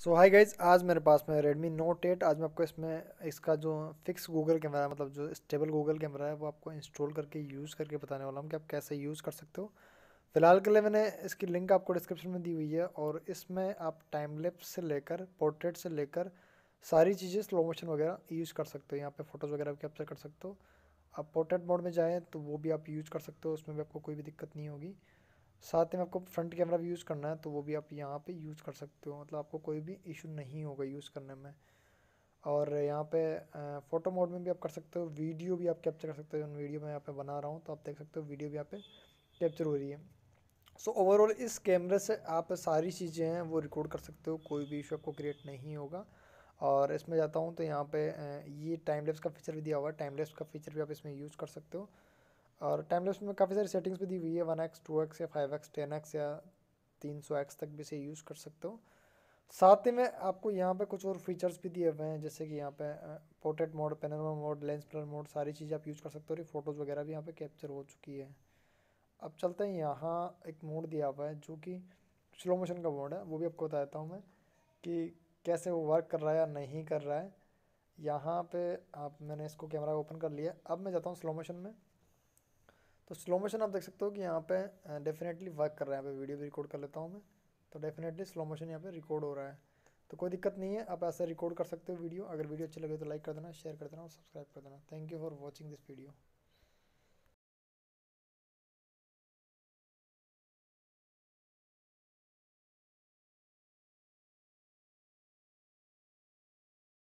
सो हाय guys आज मेरे पास में Redmi Note 8 आज मैं आपको इसमें इसका जो फिक्स गूगल कैमरा है मतलब जो स्टेबल गूगल कैमरा है, वो आपको इंस्टॉल करके यूज़ करके बताने वाला हूँ कि आप कैसे यूज़ कर सकते हो। फ़िलहाल के लिए मैंने इसकी लिंक आपको डिस्क्रिप्शन में दी हुई है और इसमें आप टाइम लेप्स से लेकर पोर्ट्रेट से लेकर सारी चीज़ें स्लो मोशन वगैरह यूज़ कर सकते हो। यहाँ पर फ़ोटोज़ वगैरह भी कैप्चर कर सकते हो। आप पोर्ट्रेट मोड में जाएँ तो वो भी आप यूज़ कर सकते हो, उसमें भी आपको कोई भी दिक्कत नहीं होगी। साथ में आपको फ्रंट कैमरा भी यूज़ करना है तो वो भी आप यहाँ पे यूज़ कर सकते हो। मतलब आपको कोई भी इशू नहीं होगा यूज़ करने में। और यहाँ पे फ़ोटो मोड में भी आप कर सकते हो। वीडियो भी आप कैप्चर कर सकते हो। वीडियो मैं यहाँ पे बना रहा हूँ तो आप देख सकते हो वीडियो भी यहाँ पे कैप्चर हो रही है। सो so, ओवरऑल इस कैमरे से आप सारी चीज़ें हैं वो रिकॉर्ड कर सकते हो। कोई भी इशू आपको क्रिएट नहीं होगा। और इसमें जाता हूँ तो यहाँ पे ये टाइम लेप्स का फीचर भी दिया हुआ है। टाइम लेप्स का फीचर भी आप इसमें यूज़ कर सकते हो। और टाइम लेप्स में काफ़ी सारी सेटिंग्स भी दी हुई है वन एक्स टू एक्स या फाइव एक्स टेन एक्स या तीन सौ एक्स तक भी इसे यूज़ कर सकते हो। साथ ही में आपको यहाँ पे कुछ और फीचर्स भी दिए हुए हैं, जैसे कि यहाँ पे portrait mode panorama mode lens blur mode सारी चीज़ें आप यूज़ कर सकते हो और फ़ोटोज़ वगैरह भी यहाँ पे कैप्चर हो चुकी है। अब चलते हैं, यहाँ एक मोड दिया हुआ है, जो कि स्लो मोशन का मोड है, वो भी आपको बता देता हूँ मैं, कि कैसे वो वर्क कर रहा है या नहीं कर रहा है। यहाँ पे आप, मैंने इसको कैमरा ओपन कर लिया। अब मैं जाता हूँ स्लो मोशन में। तो स्लो मोशन आप देख सकते हो कि यहाँ पे डेफिनेटली वर्क कर रहा है। यहाँ पे वीडियो भी रिकॉर्ड कर लेता हूँ मैं। तो डेफिनेटली स्लो मोशन यहाँ पे रिकॉर्ड हो रहा है। तो कोई दिक्कत नहीं है, आप ऐसा रिकॉर्ड कर सकते हो वीडियो अगर वीडियो अच्छी लगे तो लाइक कर देना शेयर कर देना और सब्सक्राइब कर देना। Thank you for watching this video